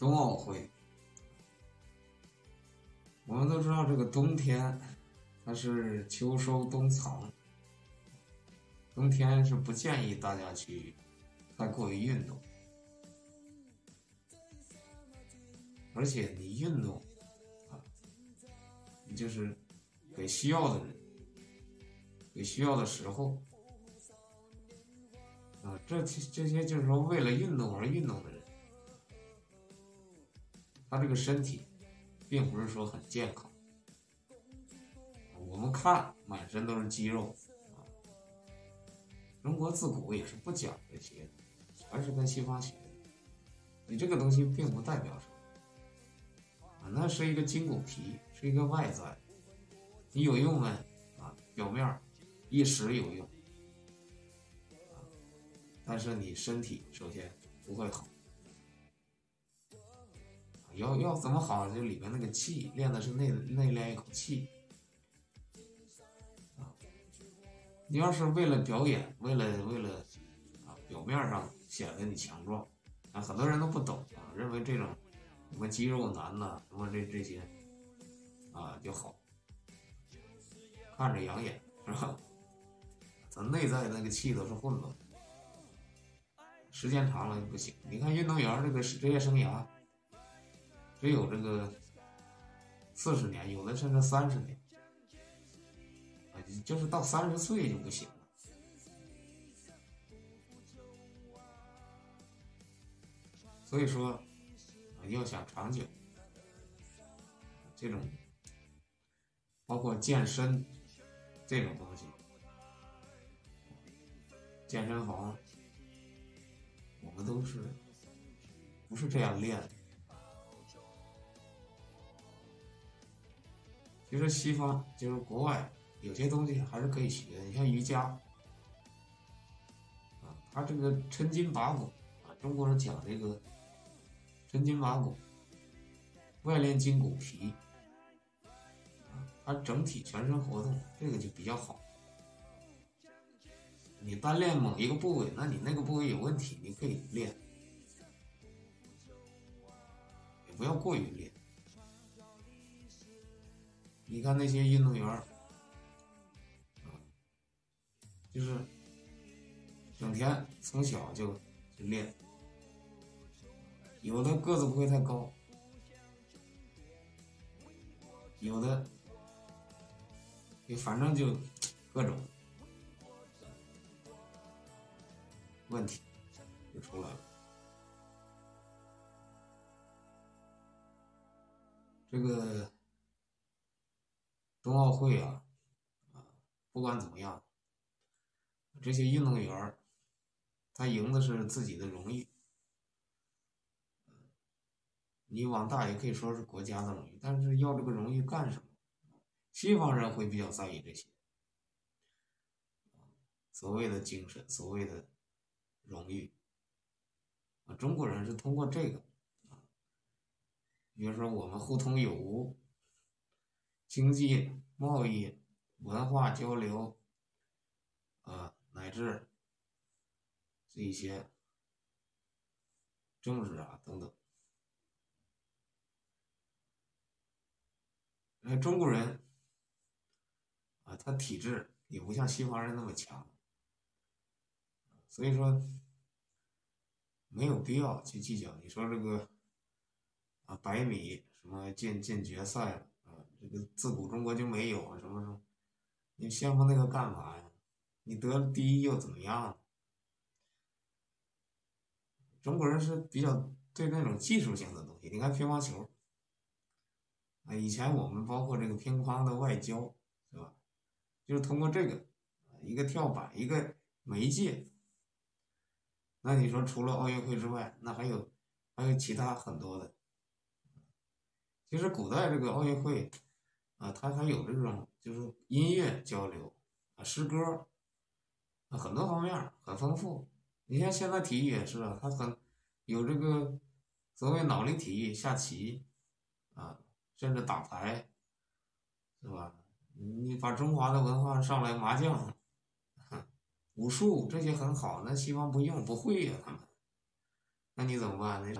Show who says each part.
Speaker 1: 冬奥会，我们都知道这个冬天，它是秋收冬藏，冬天是不建议大家去太过于运动，而且你运动啊，你就是给需要的人，给需要的时候，啊，这这些就是说为了运动而运动的人。他这个身体，并不是说很健康。我们看满身都是肌肉啊。中国自古也是不讲这些，全是跟西方学的。你这个东西并不代表什么啊，那是一个筋骨皮，是一个外在。你有用没啊？表面一时有用，但是你身体首先不会好。要要怎么好？就里面那个气练的是内内练一口气啊！你要是为了表演，为了为了啊表面上显得你强壮啊，很多人都不懂啊，认为这种什么肌肉男呐，什么这这些啊就好，看着养眼是吧？咱内在那个气都是混乱，时间长了就不行。你看运动员这个职业生涯。只有这个四十年，有的甚至三十年，啊，就是到三十岁就不行了。所以说，要想长久，这种包括健身这种东西，健身房，我们都是不是这样练的。其实西方就是国外有些东西还是可以学，你像瑜伽，啊，他这个抻筋拔骨啊，中国人讲这个抻筋拔骨，外练筋骨皮，啊，它整体全身活动这个就比较好。你单练某一个部位，那你那个部位有问题，你可以练，也不要过于练。你看那些运动员儿，啊，就是整天从小就就练，有的个子不会太高，有的，你反正就各种问题就出来了，这个。冬奥会啊，啊，不管怎么样，这些运动员他赢的是自己的荣誉。你往大也可以说是国家的荣誉，但是要这个荣誉干什么？西方人会比较在意这些，所谓的精神，所谓的荣誉。中国人是通过这个，啊，比如说我们互通有无。经济、贸易、文化交流，啊，乃至这一些政治啊等等，那中国人啊，他体质也不像西方人那么强，所以说没有必要去计较。你说这个啊，百米什么进进决赛了？这个自古中国就没有什么什么，你羡慕那个干嘛呀？你得了第一又怎么样？中国人是比较对那种技术性的东西。你看乒乓球，啊，以前我们包括这个乒乓的外交，是吧？就是通过这个，一个跳板，一个媒介。那你说除了奥运会之外，那还有还有其他很多的。其实古代这个奥运会。啊，他还有这种就是音乐交流啊，诗歌啊，很多方面很丰富。你像现在体育也是啊，他很有这个所谓脑力体育，下棋啊，甚至打牌，是吧？你把中华的文化上来，麻将、武术这些很好，那西方不用不会呀，他们，那你怎么办？那。